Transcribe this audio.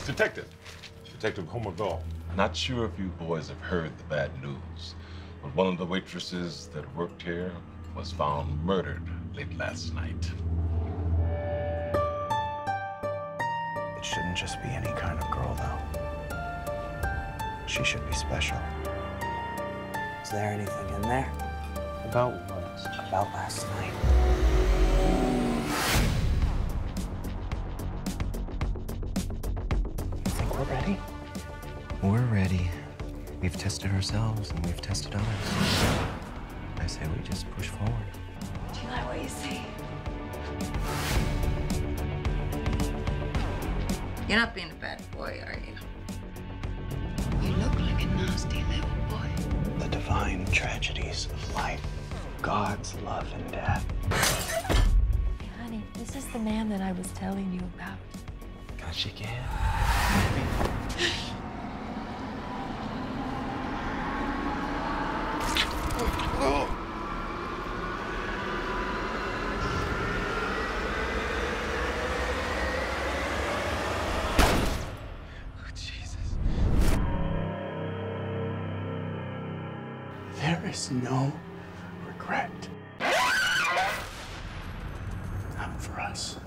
It's Detective. Detective Homer Gall. Not sure if you boys have heard the bad news, but one of the waitresses that worked here was found murdered late last night. It shouldn't just be any kind of girl, though. She should be special. Is there anything in there About what? about last night? We're ready? We're ready. We've tested ourselves and we've tested others. I say we just push forward. Do you like what you see? You're not being a bad boy, are you? You look like a nasty little boy. The divine tragedies of life, God's love and death. Hey, honey, this is the man that I was telling you about. Can I shake your hand? There is no regret. Not for us.